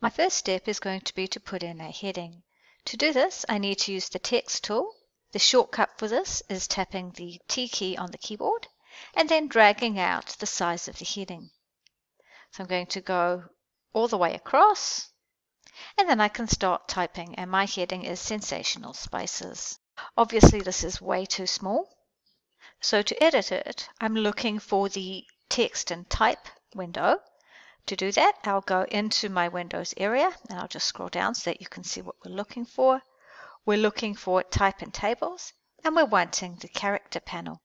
My first step is going to be to put in a heading. To do this, I need to use the text tool. The shortcut for this is tapping the T key on the keyboard and then dragging out the size of the heading. So I'm going to go all the way across and then I can start typing and my heading is sensational spices. Obviously this is way too small. So to edit it, I'm looking for the text and type window to do that, I'll go into my Windows area and I'll just scroll down so that you can see what we're looking for. We're looking for type and tables and we're wanting the character panel.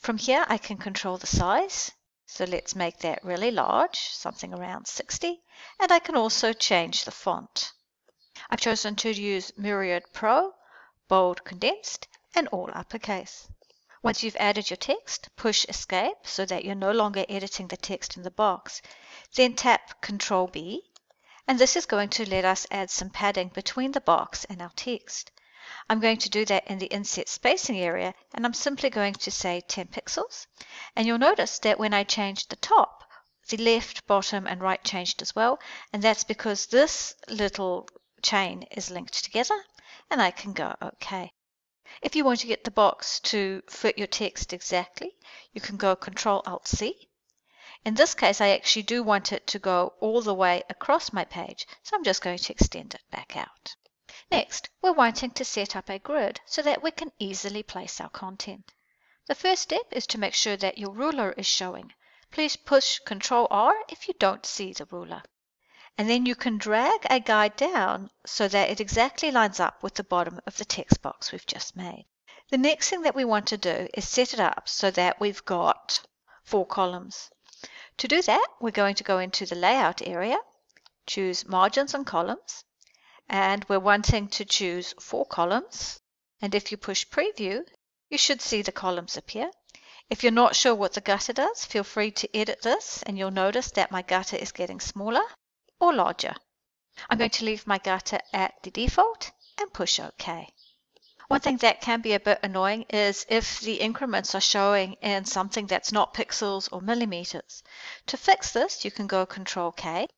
From here I can control the size. So let's make that really large, something around 60. And I can also change the font. I've chosen to use Myriad Pro, bold condensed, and all uppercase. Once you've added your text, push Escape so that you're no longer editing the text in the box. Then tap Control B, and this is going to let us add some padding between the box and our text. I'm going to do that in the inset spacing area, and I'm simply going to say 10 pixels. And you'll notice that when I change the top, the left, bottom, and right changed as well, and that's because this little chain is linked together, and I can go OK. If you want to get the box to fit your text exactly, you can go Control Alt C. In this case, I actually do want it to go all the way across my page, so I'm just going to extend it back out. Next, we're wanting to set up a grid so that we can easily place our content. The first step is to make sure that your ruler is showing. Please push Ctrl R if you don't see the ruler and then you can drag a guide down so that it exactly lines up with the bottom of the text box we've just made. The next thing that we want to do is set it up so that we've got four columns. To do that, we're going to go into the layout area, choose margins and columns, and we're wanting to choose four columns. And if you push preview, you should see the columns appear. If you're not sure what the gutter does, feel free to edit this and you'll notice that my gutter is getting smaller or larger. I'm going to leave my gutter at the default and push OK. One thing that can be a bit annoying is if the increments are showing in something that's not pixels or millimeters. To fix this, you can go Control K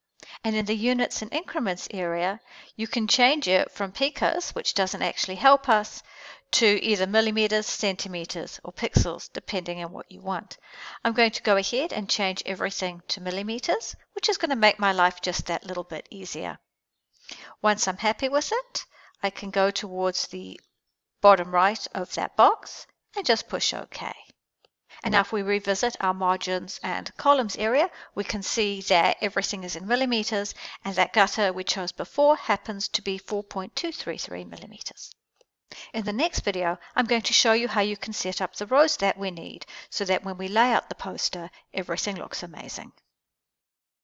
and in the units and increments area, you can change it from picas, which doesn't actually help us, to either millimeters, centimeters, or pixels, depending on what you want. I'm going to go ahead and change everything to millimeters, which is going to make my life just that little bit easier. Once I'm happy with it, I can go towards the bottom right of that box and just push OK. And now if we revisit our margins and columns area, we can see that everything is in millimeters and that gutter we chose before happens to be 4.233 millimeters. In the next video, I'm going to show you how you can set up the rows that we need so that when we lay out the poster, everything looks amazing.